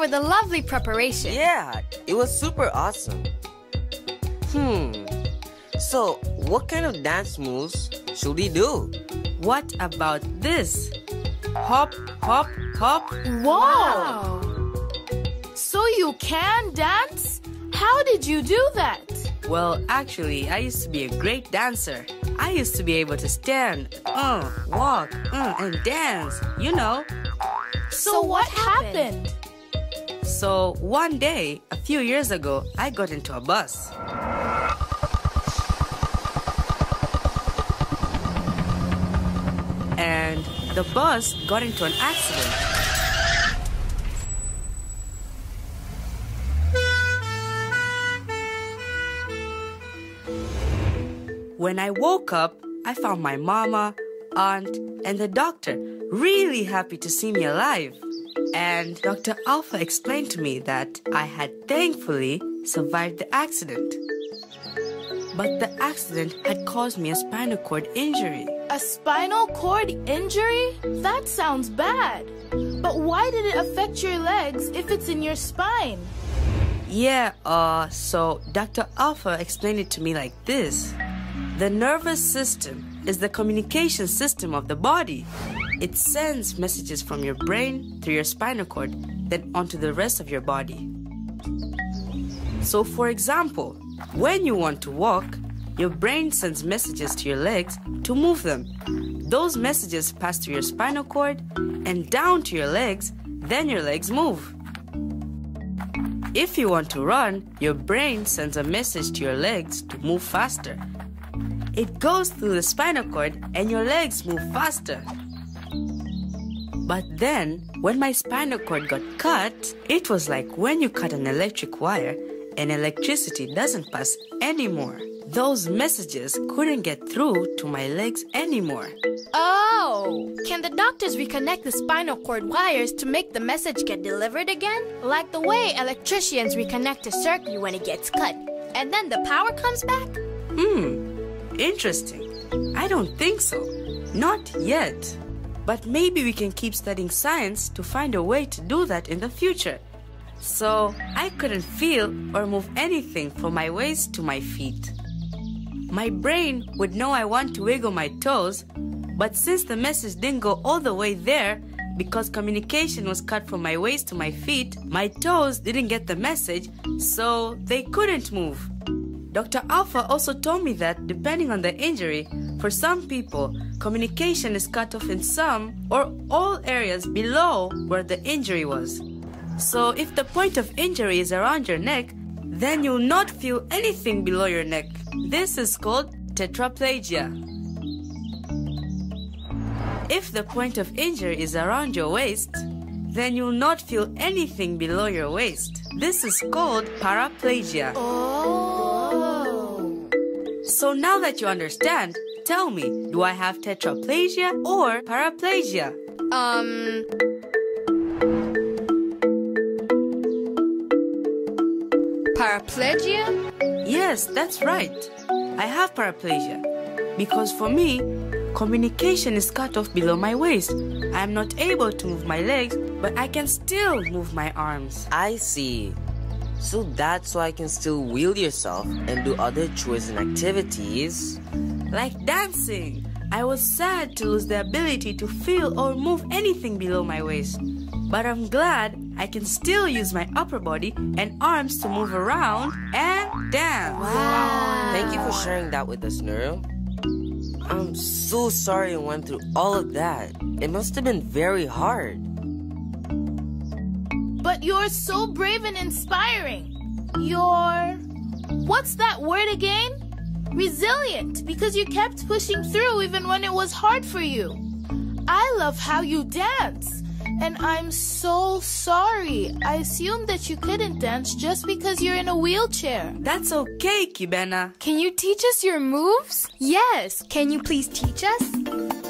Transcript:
for the lovely preparation. Yeah, it was super awesome. Hmm. So, what kind of dance moves should we do? What about this? Hop, hop, hop. Whoa! So you can dance? How did you do that? Well, actually, I used to be a great dancer. I used to be able to stand, uh, walk, uh, and dance, you know. So, what happened? So, one day, a few years ago, I got into a bus. And the bus got into an accident. When I woke up, I found my mama, aunt, and the doctor really happy to see me alive. And Dr. Alpha explained to me that I had thankfully survived the accident. But the accident had caused me a spinal cord injury. A spinal cord injury? That sounds bad. But why did it affect your legs if it's in your spine? Yeah, uh, so Dr. Alpha explained it to me like this The nervous system is the communication system of the body. It sends messages from your brain through your spinal cord, then onto the rest of your body. So, for example, when you want to walk, your brain sends messages to your legs to move them. Those messages pass through your spinal cord and down to your legs, then your legs move. If you want to run, your brain sends a message to your legs to move faster. It goes through the spinal cord and your legs move faster. But then, when my spinal cord got cut, it was like when you cut an electric wire and electricity doesn't pass anymore. Those messages couldn't get through to my legs anymore. Oh! Can the doctors reconnect the spinal cord wires to make the message get delivered again? Like the way electricians reconnect a circuit when it gets cut, and then the power comes back? Hmm, interesting. I don't think so. Not yet. But maybe we can keep studying science to find a way to do that in the future. So I couldn't feel or move anything from my waist to my feet. My brain would know I want to wiggle my toes, but since the message didn't go all the way there, because communication was cut from my waist to my feet, my toes didn't get the message, so they couldn't move. Dr. Alpha also told me that depending on the injury, for some people, communication is cut off in some or all areas below where the injury was. So if the point of injury is around your neck, then you'll not feel anything below your neck. This is called tetraplegia. If the point of injury is around your waist, then you'll not feel anything below your waist. This is called paraplegia. Oh. So now that you understand, tell me, do I have tetraplegia or paraplegia? Um, paraplegia? Yes, that's right. I have paraplegia. Because for me, communication is cut off below my waist. I am not able to move my legs, but I can still move my arms. I see. So that's why I can still wheel yourself and do other chores and activities. Like dancing. I was sad to lose the ability to feel or move anything below my waist. But I'm glad I can still use my upper body and arms to move around and dance. Wow. Thank you for sharing that with us, Nuru. I'm so sorry I went through all of that. It must have been very hard. But you're so brave and inspiring. You're. What's that word again? Resilient, because you kept pushing through even when it was hard for you. I love how you dance. And I'm so sorry. I assumed that you couldn't dance just because you're in a wheelchair. That's okay, Kibena. Can you teach us your moves? Yes. Can you please teach us?